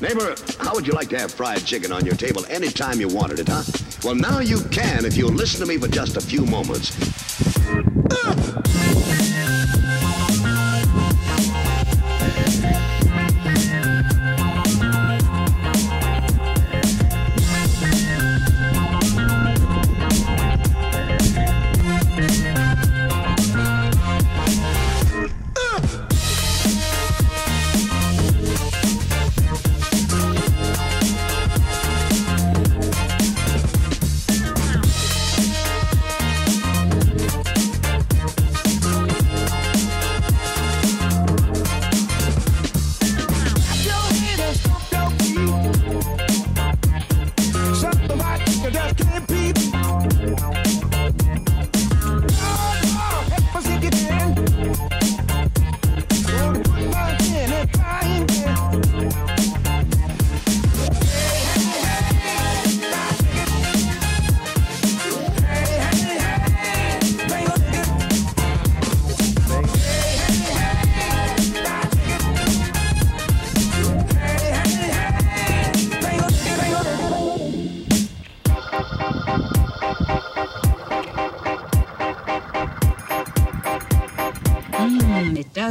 Neighbor, how would you like to have fried chicken on your table anytime you wanted it, huh? Well, now you can if you'll listen to me for just a few moments.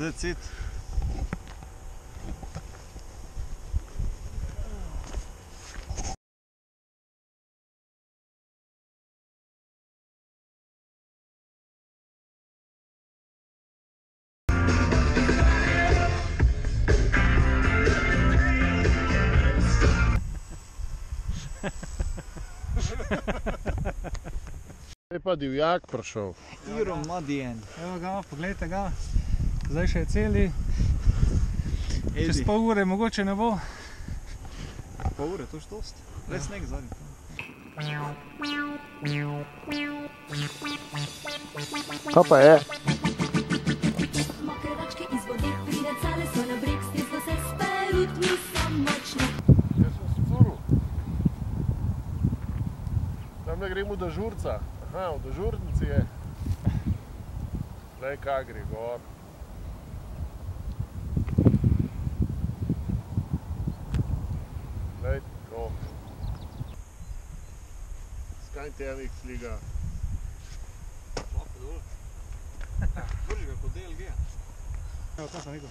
That's it. Je pa divjak prišel. Iro Madijen. Evo ga, poglejte ga. Zdaj še je celi. Čez pol ure mogoče ne bo. Pol ure, to je dost. Le sneg zadnji. Kaj pa je? Tam ne gremo do žurca. Aha, v dežurnici je. Glej, kaj gre gor. Glej, to. Skaj temik sliga. Vrži ga kot DLG. Evo, to sem rekel.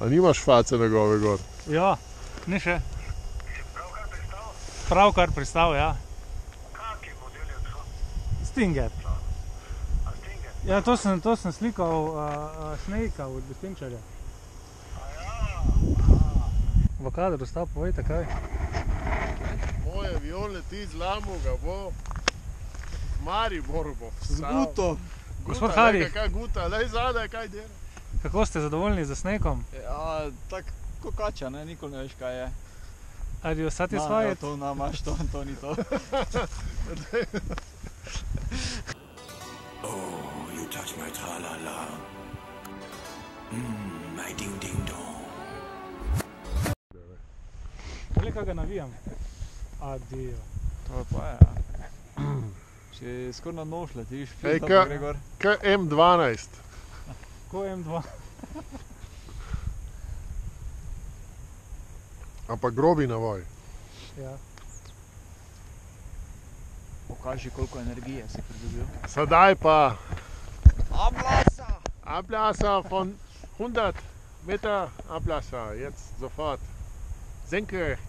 A nimaš face njegove gor? Ja, ni še. Pravkar pristal, ja. Stinger. Ja, to sem, to sem slikal uh, uh, Snejka od Bestinčarja. V kadru sta, povejte kaj. Viol leti z lamu, ga bo. Maribor bo. Z guto. Gospod Hari. Kaj guta, lej zadaj, kaj dela. Kako ste zadovoljni z Snejkom? Ja, tak ko kača, ne, nikoli ne veš kaj je. Are you Na, ja, to namaš, to, to ni to. Oh, you touch my tra-la-la. Mmm, my ding-ding-dong. Glej, kaj ga navijam. Adijo. To pa je, ja. Če skoraj na nož letiš, Ej, pizda ka- pa gre gor. KM12. Ko M2. Ampak grobi navoj. Ja. Pokaži, koliko energije si pridobil. Sedaj pa. Ablaser von 100 Meter Ablaser. Jetzt sofort. Senkrecht.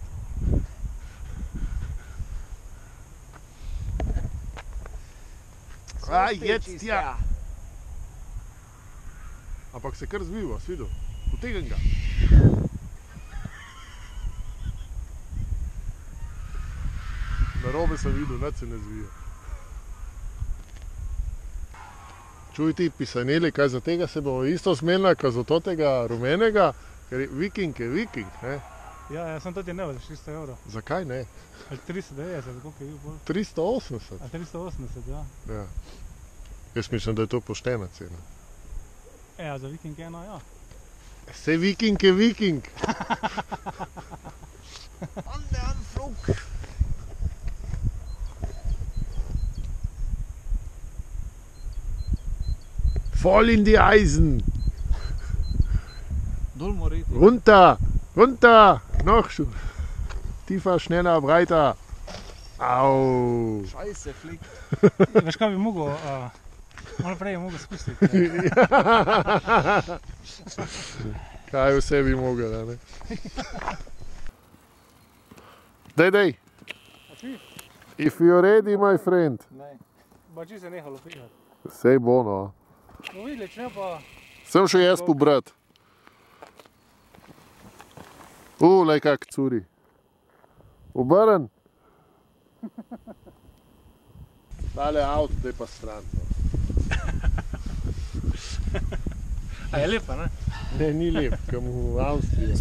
Ah, jetzt ja. Ampak se kar zviva, si videl? Utegn ga. Na robe sem videl, nič se ne zvija. Čuj ti pisaneli, kaj za tega se bo isto zmenila, kot za tega rumenega, ker je viking je viking. Ne? Ja, ja, sem tudi ne za 600 evrov. Zakaj ne? Ali 390, koliko je bil bolj? 380. A 380, ja. Ja. Jaz mislim, da je to poštena cena. Ja, za vikend eno, ja. Vse viking je viking. Voll in die Eisen. Dol mora iti. Runter, runter, noch tiefer, schneller, breiter. Au. Šajse, flik. Veš kaj bi mogel, uh, malo prej bi mogel spustiti. Kaj vse bi mogel, a ne? Dej, dej. If you're ready, my friend. Ne. Bači se nehalo pihati. Sej bo, no. No videli, če ne pa... Sem še jaz pobrat. U, lej kak curi. Obrn. Tale avto, da je pa stran. A je lepa, ne? Ne, ni lep, kam v Avstriji.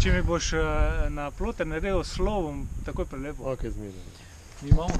Če mi boš uh, na plote naredil slovom, takoj prelepo. Ok, zmeraj. Mi imamo